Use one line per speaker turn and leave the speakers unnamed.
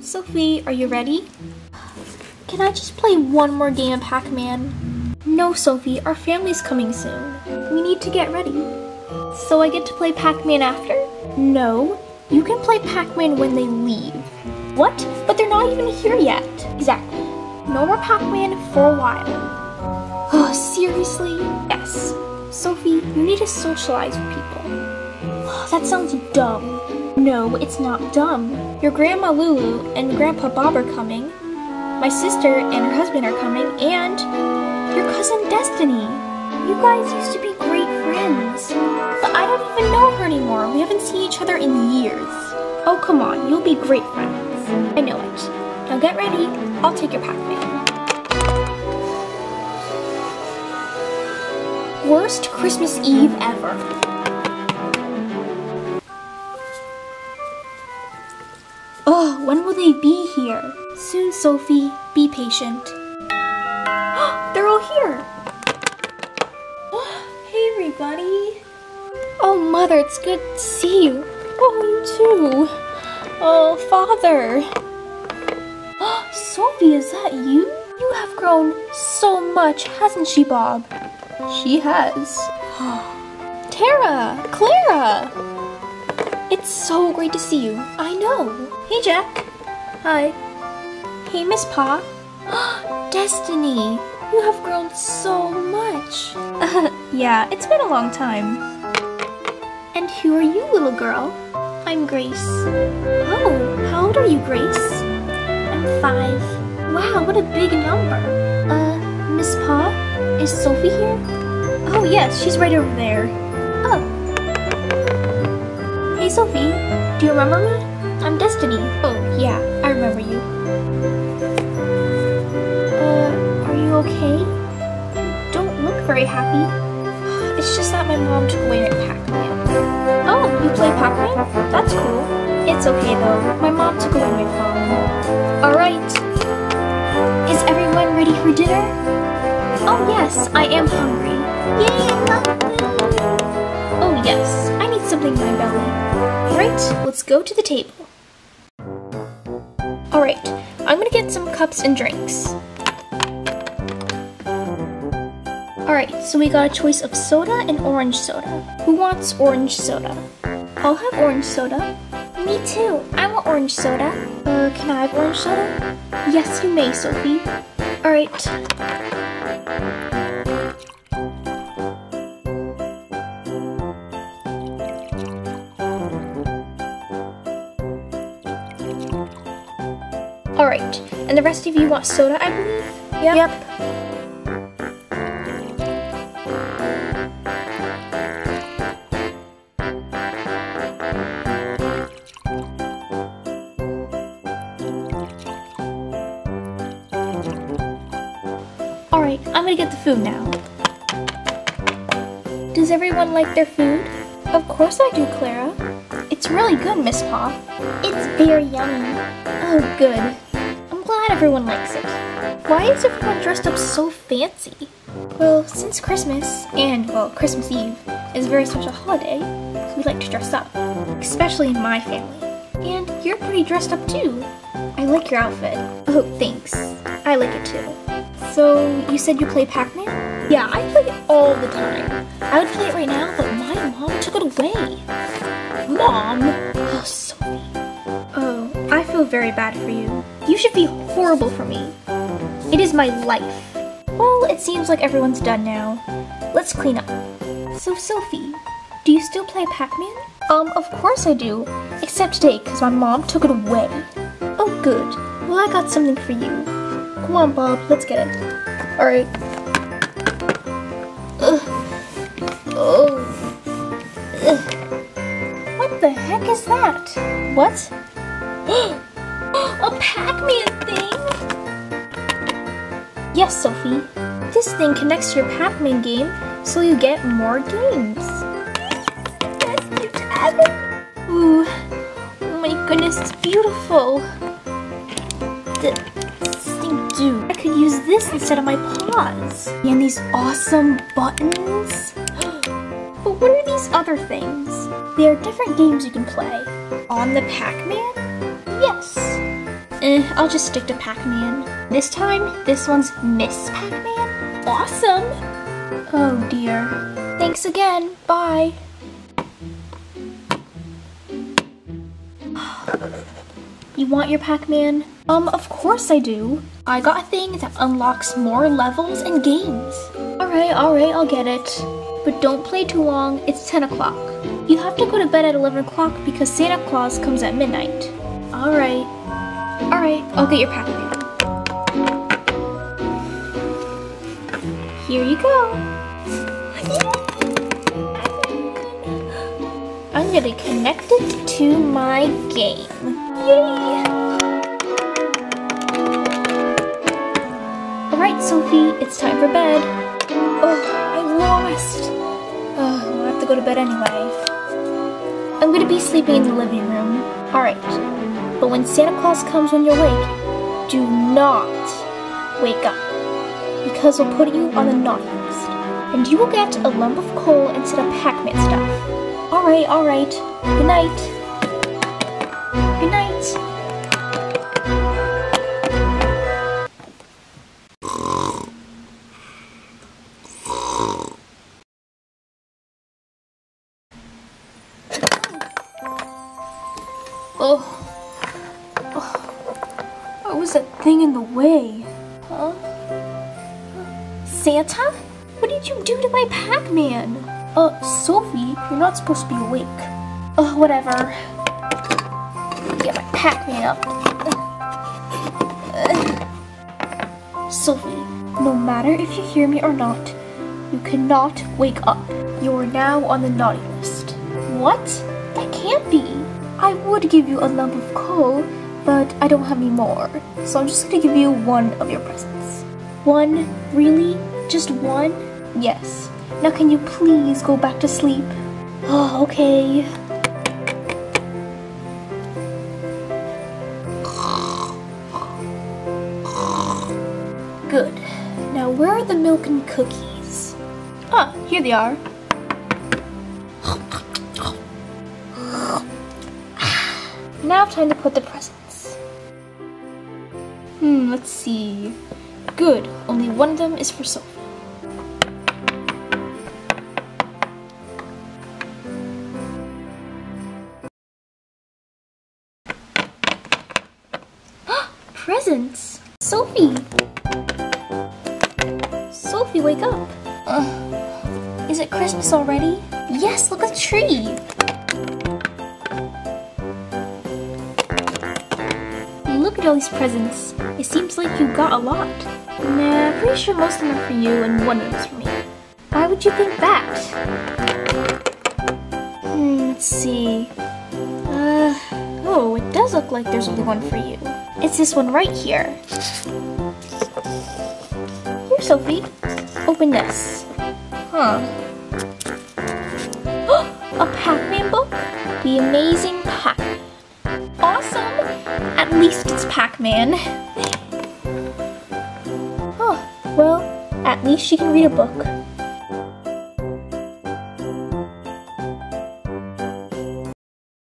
Sophie, are you ready? Can I just play one more game of Pac-Man? No, Sophie, our family's coming soon. We need to get ready. So I get to play Pac-Man after? No, you can play Pac-Man when they leave. What? But they're not even here yet. Exactly. No more Pac-Man for a while. Oh, seriously? Yes. Sophie, you need to socialize with people. Oh, that sounds dumb. No, it's not dumb. Your Grandma Lulu and Grandpa Bob are coming. My sister and her husband are coming, and your cousin Destiny. You guys used to be great friends. But I don't even know her anymore. We haven't seen each other in years. Oh, come on. You'll be great friends. I know it. Now get ready. I'll take your Pac-Man. Worst Christmas Eve ever. Will they be here? Soon, Sophie. Be patient. They're all here. hey, everybody. Oh, Mother, it's good to see you. Oh, you too. Oh, Father. Sophie, is that you? You have grown so much, hasn't she, Bob? She has. Tara! Clara! It's so great to see you. I know. Hey, Jack. Hi. Hey, Miss Pa. Destiny! You have grown so much. yeah, it's been a long time. And who are you, little girl? I'm Grace. Oh, how old are you, Grace? I'm five. Wow, what a big number. Uh, Miss Pa? Is Sophie here? Oh, yes, she's right over there. Oh. Hey, Sophie. Do you remember me? I'm Destiny. Oh, yeah, I remember you. Uh, are you okay? You don't look very happy. It's just that my mom took away my Pac-Man. Oh, you play Pac-Man? That's cool. It's okay though. My mom took away my phone. Alright. Is everyone ready for dinner? Oh yes, I am hungry. Yay! Oh yes, I need something in my belly. Alright, let's go to the table. Alright, I'm gonna get some cups and drinks. Alright, so we got a choice of soda and orange soda. Who wants orange soda? I'll have orange soda. Me too. I want orange soda. Uh, can I have orange soda? Yes, you may, Sophie. Alright. Alright, and the rest of you want soda, I believe? Yep. yep. Alright, I'm gonna get the food now. Does everyone like their food? Of course I do, Clara. It's really good, Miss Pa. It's very yummy. Oh, good. I'm everyone likes it. Why is everyone dressed up so fancy? Well, since Christmas, and, well, Christmas Eve, is a very special holiday, we like to dress up. Especially in my family. And you're pretty dressed up too. I like your outfit. Oh, thanks. I like it too. So, you said you play Pac-Man? Yeah, I play it all the time. I would play it right now, but my mom took it away. Mom? Oh, Sophie. Oh, I feel very bad for you. You should be horrible for me. It is my life. Well, it seems like everyone's done now. Let's clean up. So, Sophie, do you still play Pac-Man? Um, of course I do. Except today, because my mom took it away. Oh, good. Well, I got something for you. Come on, Bob, let's get it. Alright. Oh. Ugh. What the heck is that? What? Pac-Man thing? Yes, Sophie. This thing connects to your Pac-Man game, so you get more games. Ooh. Oh my goodness, it's beautiful. The thing do. I could use this instead of my paws. And these awesome buttons. But what are these other things? They are different games you can play. On the Pac-Man? Yes. Eh, I'll just stick to Pac-Man. This time, this one's Ms. Pac-Man. Awesome! Oh dear. Thanks again. Bye. You want your Pac-Man? Um, of course I do. I got a thing that unlocks more levels and games. Alright, alright, I'll get it. But don't play too long, it's 10 o'clock. You have to go to bed at 11 o'clock because Santa Claus comes at midnight. Alright. Alright, I'll get your Pac-Man. Here you go. I'm gonna connect it to my game. Yay! Alright, Sophie, it's time for bed. Oh, I lost. Oh, I'll have to go to bed anyway. I'm gonna be sleeping in the living room. Alright, but when Santa Claus comes when you're awake, do not wake up. Because we'll put you on the naughty list. And you will get a lump of coal instead of Pac-Man stuff. Alright, alright. Good night. What was that thing in the way? Huh? Santa? What did you do to my Pac-Man? Uh, Sophie, you're not supposed to be awake. Oh, whatever. Get my Pac-Man up. Sophie, no matter if you hear me or not, you cannot wake up. You are now on the naughty list. What? That can't be. I would give you a lump of coal, but I don't have any more. So I'm just gonna give you one of your presents. One? Really? Just one? Yes. Now can you please go back to sleep? Oh, okay. Good. Now where are the milk and cookies? Ah, here they are. Now time to put the presents. Hmm, let's see. Good, only one of them is for Sophie. Presents! Sophie! Sophie, wake up! Uh, is it Christmas already? Yes, look at the tree! At all these presents. It seems like you got a lot. Nah, pretty sure most of them are for you and one of them's for me. Why would you think that? Hmm, let's see. Uh, oh, it does look like there's only one for you. It's this one right here. Here, Sophie. Open this. Huh. a Pac-Man book? The Amazing Pac-Man. Least it's Pac-Man. oh, well, at least she can read a book.